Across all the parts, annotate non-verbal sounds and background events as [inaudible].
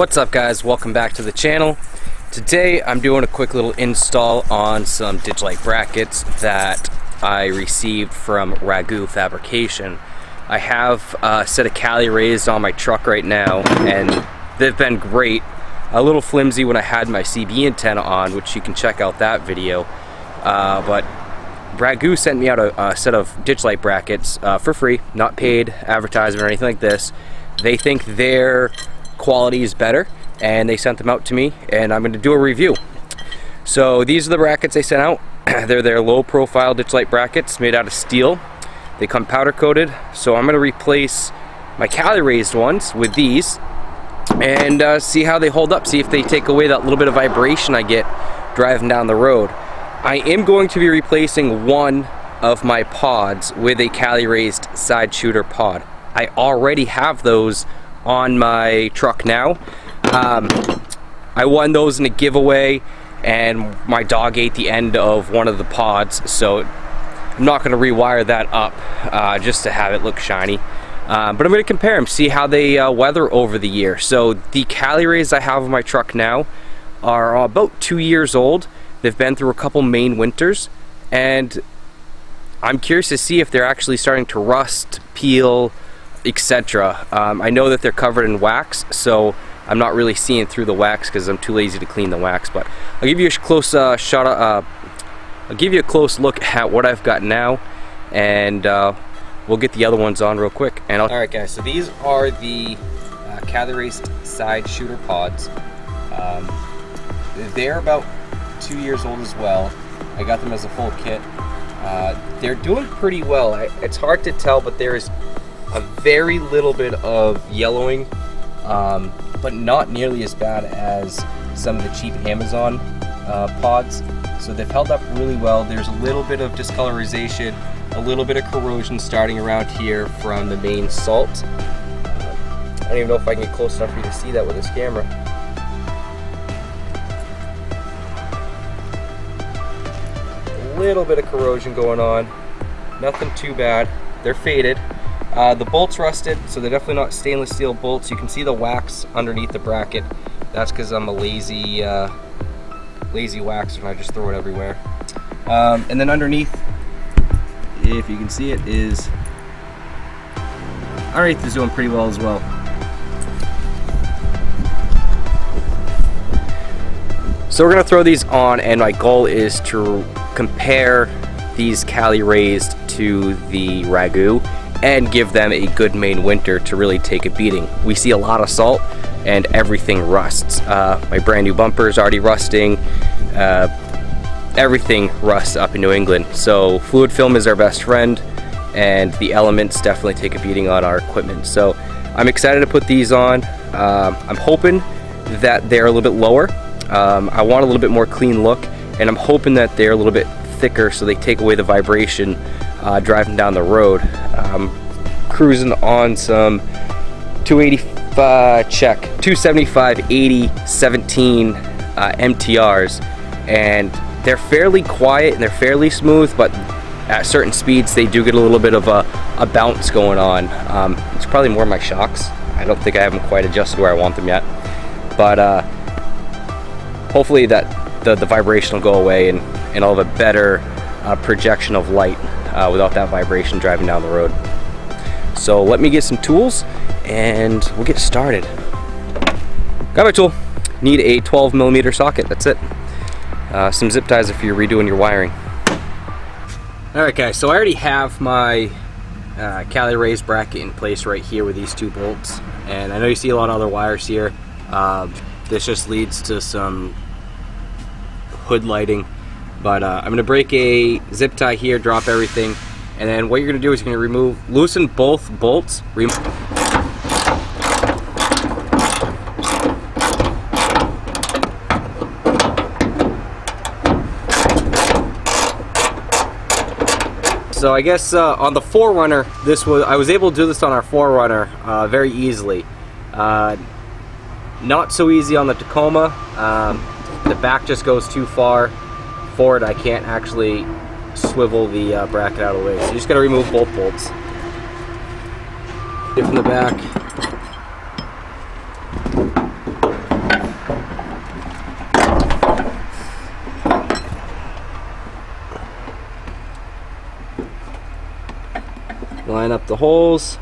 What's up guys, welcome back to the channel. Today I'm doing a quick little install on some ditch light brackets that I received from Rago Fabrication. I have a set of Cali raised on my truck right now and they've been great. A little flimsy when I had my CB antenna on, which you can check out that video. Uh, but Rago sent me out a, a set of ditch light brackets uh, for free, not paid advertisement or anything like this. They think their quality is better and they sent them out to me and I'm going to do a review. So these are the brackets they sent out. [clears throat] They're their low profile ditch light brackets made out of steel. They come powder coated so I'm going to replace my Cali raised ones with these and uh, see how they hold up, see if they take away that little bit of vibration I get driving down the road. I am going to be replacing one of my pods with a Cali raised side shooter pod. I already have those on my truck now. Um, I won those in a giveaway and my dog ate the end of one of the pods so I'm not going to rewire that up uh, just to have it look shiny. Uh, but I'm going to compare them, see how they uh, weather over the year. So the Cali Rays I have on my truck now are about two years old. They've been through a couple Maine winters and I'm curious to see if they're actually starting to rust, peel, etc. Um, I know that they're covered in wax, so I'm not really seeing through the wax because I'm too lazy to clean the wax. But I'll give you a close uh, shot. Uh, I'll give you a close look at what I've got now, and uh, we'll get the other ones on real quick. And I'll all right, guys. So these are the uh, side shooter pods. Um, they're about two years old as well. I got them as a full kit. Uh, they're doing pretty well. It's hard to tell, but there is a very little bit of yellowing, um, but not nearly as bad as some of the cheap Amazon uh, pods. So they've held up really well. There's a little bit of discolorization, a little bit of corrosion starting around here from the Maine salt. Uh, I don't even know if I can get close enough for you to see that with this camera. A little bit of corrosion going on, nothing too bad. They're faded, uh, the bolts rusted, so they're definitely not stainless steel bolts. You can see the wax underneath the bracket. That's because I'm a lazy, uh, lazy waxer and I just throw it everywhere. Um, and then underneath, if you can see it, is underneath is doing pretty well as well. So we're gonna throw these on and my goal is to compare these Cali raised to the Rago and give them a good Maine winter to really take a beating. We see a lot of salt and everything rusts. Uh, my brand new bumper is already rusting. Uh, everything rusts up in New England. So fluid film is our best friend and the elements definitely take a beating on our equipment. So I'm excited to put these on. Um, I'm hoping that they're a little bit lower. Um, I want a little bit more clean look and I'm hoping that they're a little bit thicker so they take away the vibration uh, driving down the road. Um, cruising on some 285 check, 275, 80, 17 uh, MTRs, and they're fairly quiet and they're fairly smooth, but at certain speeds they do get a little bit of a, a bounce going on. Um, it's probably more my shocks. I don't think I have them quite adjusted where I want them yet, but uh, hopefully that the, the vibration will go away and, and I'll have a better uh, projection of light uh, without that vibration driving down the road. So let me get some tools and we'll get started. Got my tool. Need a 12 millimeter socket, that's it. Uh, some zip ties if you're redoing your wiring. Alright guys, so I already have my uh, Cali raised bracket in place right here with these two bolts. And I know you see a lot of other wires here. Uh, this just leads to some hood lighting but uh, I'm going to break a zip tie here, drop everything, and then what you're going to do is you're going to remove, loosen both bolts. So I guess uh, on the 4Runner, this was I was able to do this on our 4Runner uh, very easily. Uh, not so easy on the Tacoma. Um, the back just goes too far forward, I can't actually swivel the uh, bracket out of the way. So you just gotta remove both bolts. Get from the back. Line up the holes.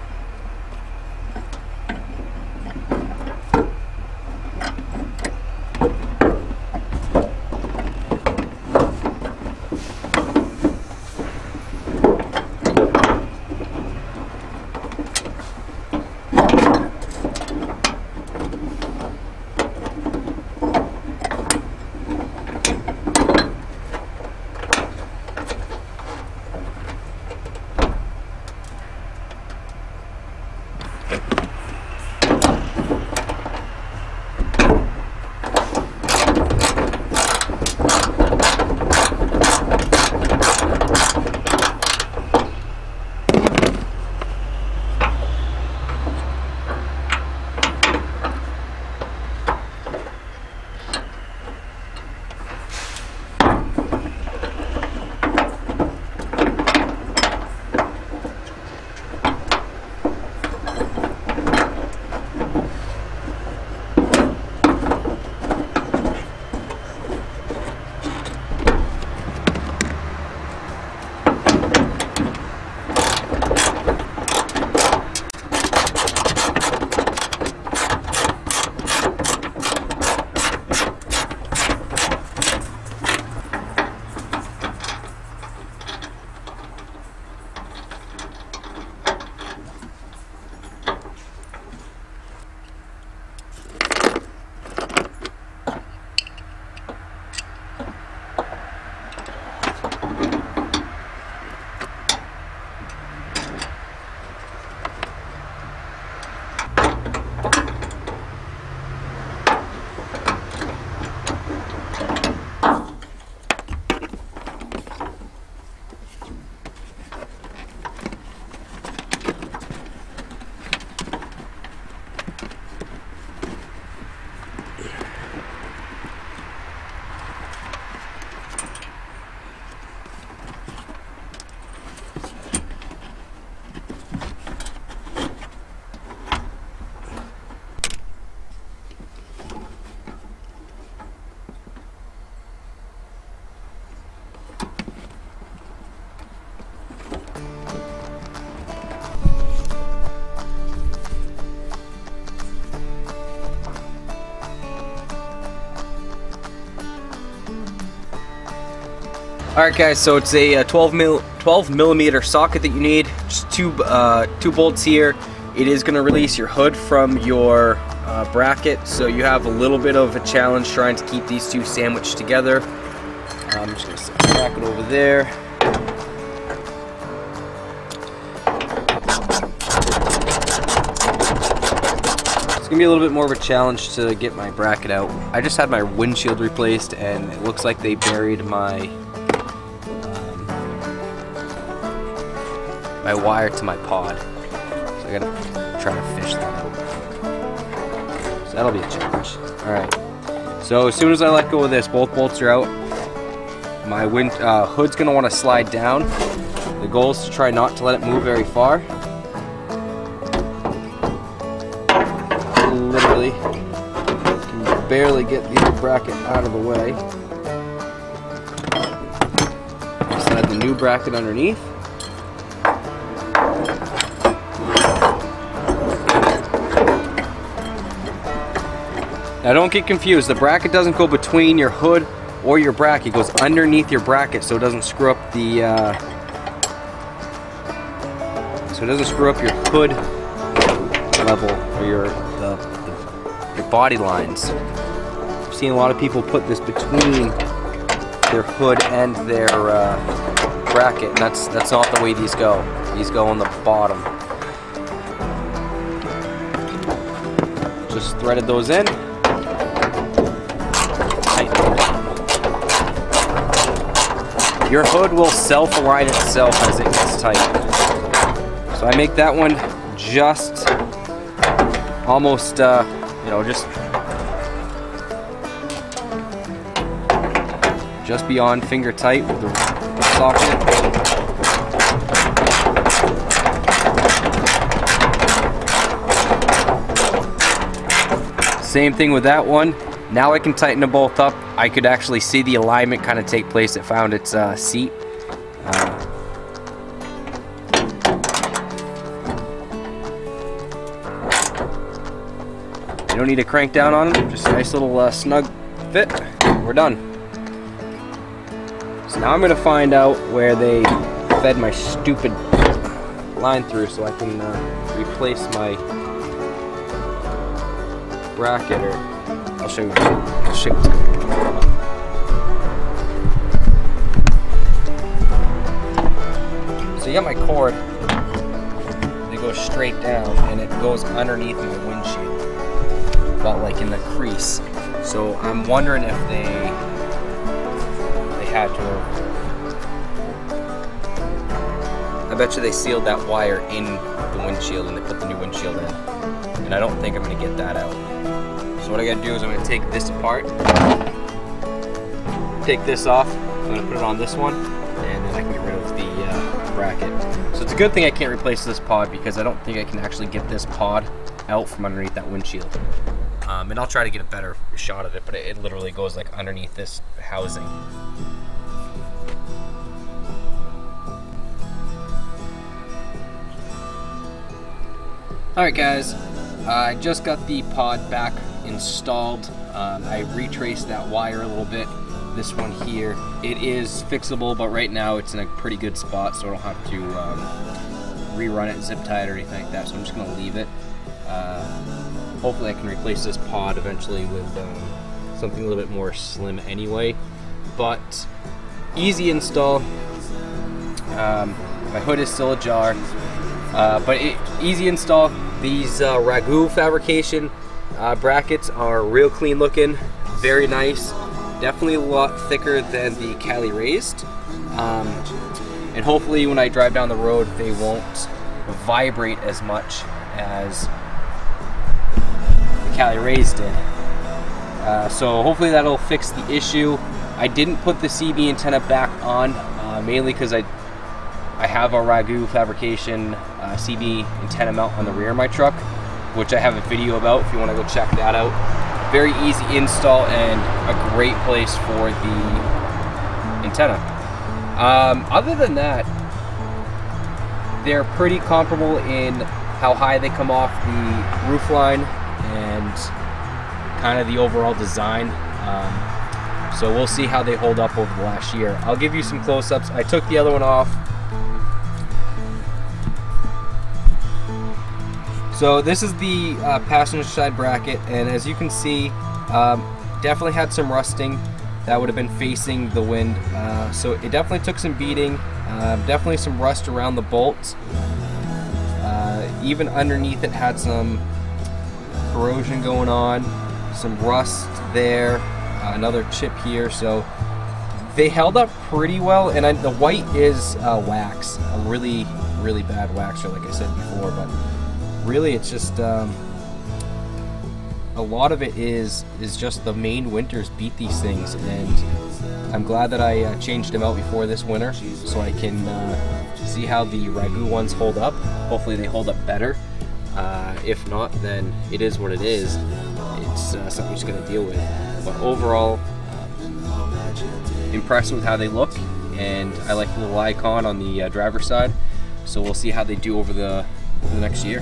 Alright guys, so it's a 12 mil 12 millimeter socket that you need. Just two uh, two bolts here. It is going to release your hood from your uh, bracket, so you have a little bit of a challenge trying to keep these two sandwiched together. I'm just going to the bracket over there. It's gonna be a little bit more of a challenge to get my bracket out. I just had my windshield replaced and it looks like they buried my my wire to my pod. So I gotta try to fish that out. So that'll be a challenge. Alright. So as soon as I let go of this, both bolts are out. My wind uh, hood's gonna want to slide down. The goal is to try not to let it move very far. Literally, can barely get the bracket out of the way. Slide the new bracket underneath. Now don't get confused, the bracket doesn't go between your hood or your bracket, it goes underneath your bracket so it doesn't screw up the uh, so it doesn't screw up your hood level or your the, the, your body lines. I've seen a lot of people put this between their hood and their uh, bracket, and that's that's not the way these go. These go on the bottom. Just threaded those in. Your hood will self-align itself as it gets tight. So I make that one just almost, uh, you know, just just beyond finger tight with the socket. Same thing with that one. Now I can tighten them both up. I could actually see the alignment kind of take place. It found its uh, seat. Uh, you don't need to crank down on them. Just a nice little uh, snug fit. We're done. So now I'm going to find out where they fed my stupid line through so I can uh, replace my bracket or on. So you got my cord, it goes straight down and it goes underneath my windshield, but like in the crease. So I'm wondering if they they had to I bet you they sealed that wire in the windshield and they put the new windshield in. And I don't think I'm gonna get that out. So what I gotta do is I'm gonna take this apart, take this off, I'm gonna put it on this one, and then I can get rid of the uh, bracket. So it's a good thing I can't replace this pod because I don't think I can actually get this pod out from underneath that windshield. Um, and I'll try to get a better shot of it, but it, it literally goes like underneath this housing. Alright guys, I just got the pod back installed. Um, I retraced that wire a little bit. This one here, it is fixable, but right now it's in a pretty good spot, so I don't have to um, rerun it, zip tie it, or anything like that. So I'm just gonna leave it. Uh, hopefully, I can replace this pod eventually with um, something a little bit more slim anyway. But easy install. Um, my hood is still ajar, uh, but it, easy install. These uh, Rago fabrication uh, brackets are real clean looking, very nice. Definitely a lot thicker than the Cali raised. Um, and hopefully when I drive down the road, they won't vibrate as much as the Cali raised did. Uh, so hopefully that'll fix the issue. I didn't put the CB antenna back on, uh, mainly because I I have a Rago fabrication uh, CB antenna mount on the rear of my truck, which I have a video about if you want to go check that out. Very easy install and a great place for the antenna. Um, other than that, they're pretty comparable in how high they come off the roof line and kind of the overall design. Um, so we'll see how they hold up over the last year. I'll give you some close-ups. I took the other one off So this is the uh, passenger side bracket, and as you can see, um, definitely had some rusting that would have been facing the wind. Uh, so it definitely took some beating, uh, definitely some rust around the bolts. Uh, even underneath it had some corrosion going on, some rust there, uh, another chip here. So they held up pretty well, and I, the white is uh, wax, a really, really bad waxer, like I said before, but really it's just um, a lot of it is is just the Maine winters beat these things and I'm glad that I uh, changed them out before this winter so I can uh, see how the Rago ones hold up. Hopefully they hold up better. Uh, if not then it is what it is. It's uh, something you're just gonna deal with. But overall impressed with how they look and I like the little icon on the uh, driver's side. So we'll see how they do over the, the next year.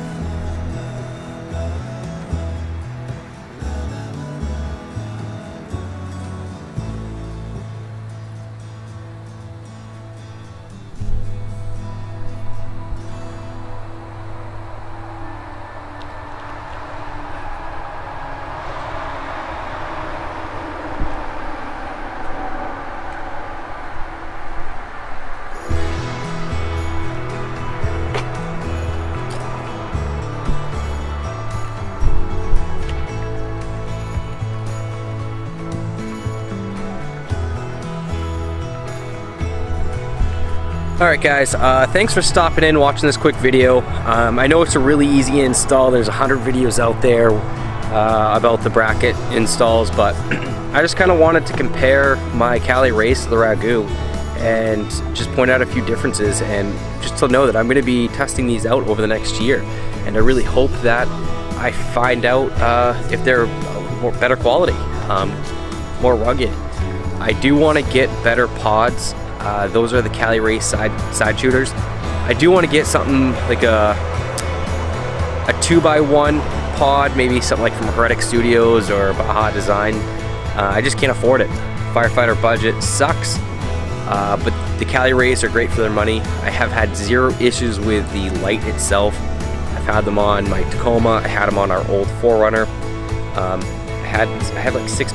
Alright guys, uh, thanks for stopping in watching this quick video. Um, I know it's a really easy install, there's a hundred videos out there uh, about the bracket installs, but [clears throat] I just kind of wanted to compare my Cali Race to the Rago and just point out a few differences and just to know that I'm going to be testing these out over the next year and I really hope that I find out uh, if they're more, better quality, um, more rugged. I do want to get better pods uh, those are the Cali Race side side shooters. I do want to get something like a a two by one pod, maybe something like from Heretic Studios or Baja Design. Uh, I just can't afford it. Firefighter budget sucks, uh, but the Cali Rays are great for their money. I have had zero issues with the light itself. I've had them on my Tacoma, I had them on our old 4Runner. Um, I had I had like six